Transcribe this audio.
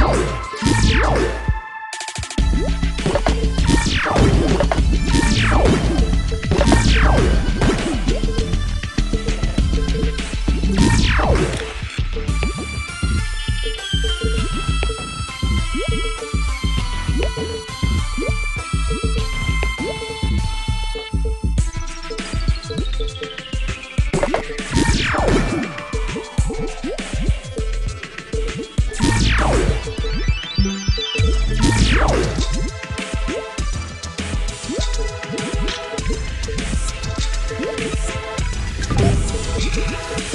Oh! you